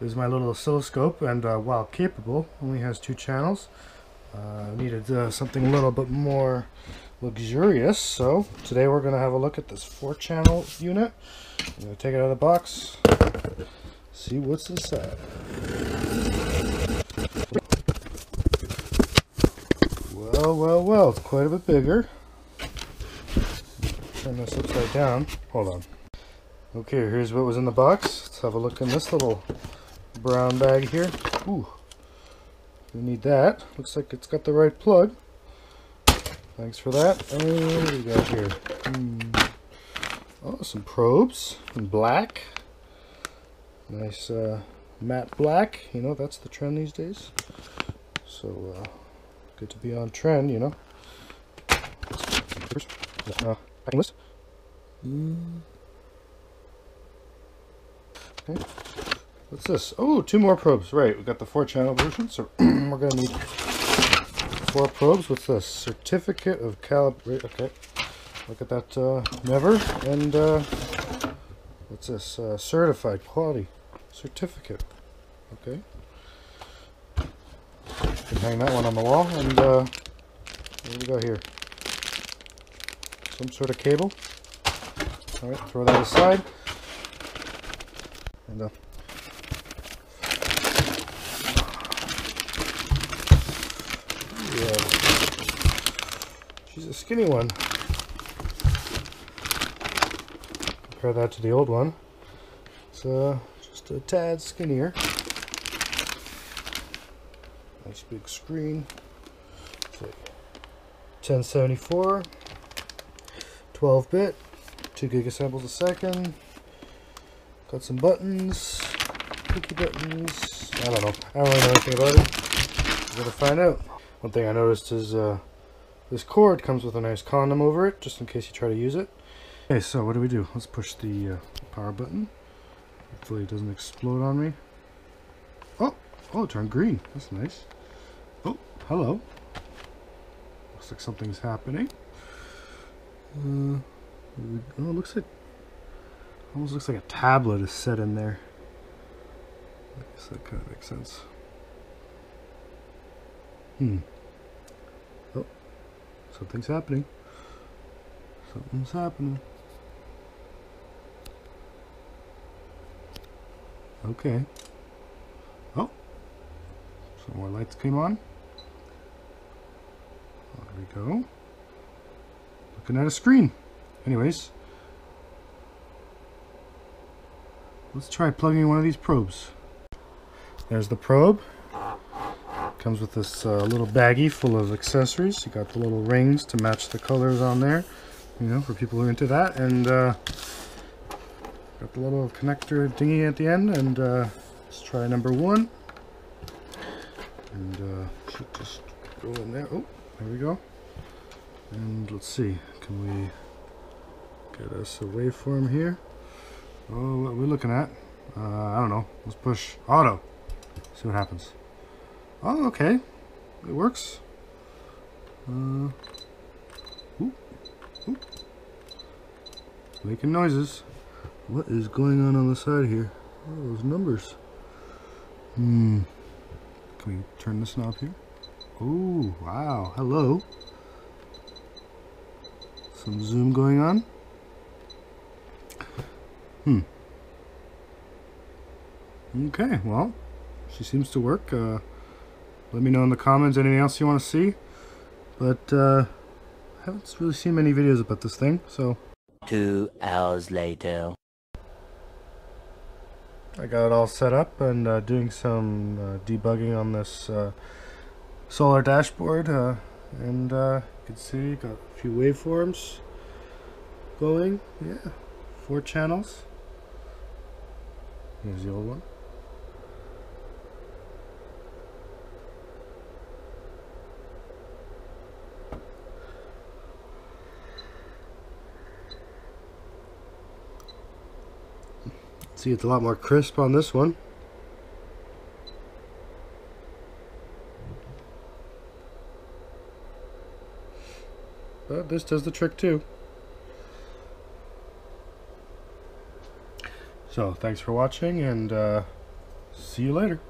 is my little oscilloscope, and uh, while capable, only has two channels. Uh, needed uh, something a little bit more luxurious, so today we're going to have a look at this four-channel unit. I'm going to take it out of the box, see what's inside. Well, well, well, it's quite a bit bigger. Turn this upside down. Hold on. Okay, here's what was in the box. Let's have a look in this little brown bag here. Ooh, we need that. Looks like it's got the right plug. Thanks for that. And what do we got here? Hmm. Oh, some probes in black. Nice uh, matte black. You know, that's the trend these days. So, uh, good to be on trend, you know. Uh, list. Mm. Okay. What's this? Oh, two more probes. Right, we got the four channel version, so we're gonna need four probes. What's this? Certificate of calibrate. Okay. Look at that uh, never. And uh, what's this? Uh, certified quality certificate. Okay. Can hang that one on the wall. And uh, what do we got here? Some sort of cable. All right, throw that aside. And uh, yeah, she's a skinny one. Compare that to the old one. It's uh, just a tad skinnier. Nice big screen. 1074, 12 bit, 2 gig samples a second. Got some buttons, cookie buttons. I don't know. I don't really know anything about it. We're gonna find out. One thing I noticed is uh, this cord comes with a nice condom over it, just in case you try to use it. Okay, so what do we do? Let's push the uh, power button. Hopefully it doesn't explode on me. Oh, oh, it turned green. That's nice. Oh, hello. Looks like something's happening. Uh, oh, it looks like Almost looks like a tablet is set in there. I guess that kind of makes sense. Hmm. Something's happening. Something's happening. Okay. Oh, some more lights came on. There we go. Looking at a screen. Anyways, Let's try plugging in one of these probes. There's the probe. Comes with this uh, little baggie full of accessories. You got the little rings to match the colors on there, you know, for people who are into that. And uh, got the little connector dingy at the end. And uh, let's try number one. And uh, should just go in there. Oh, there we go. And let's see, can we get us a waveform here? Oh, what are we looking at? Uh, I don't know. Let's push auto. See what happens. Oh, okay. It works. Uh, ooh, ooh. Making noises. What is going on on the side here? Oh, those numbers. Hmm. Can we turn this knob here? Oh, wow. Hello. Some zoom going on. Hmm. Okay, well, she seems to work. Uh, let me know in the comments anything else you want to see. But uh, I haven't really seen many videos about this thing, so. Two hours later. I got it all set up and uh, doing some uh, debugging on this uh, solar dashboard. Uh, and uh, you can see, got a few waveforms going. Yeah, four channels. Here's the old one. See, it's a lot more crisp on this one. But this does the trick too. So thanks for watching and uh, See you later.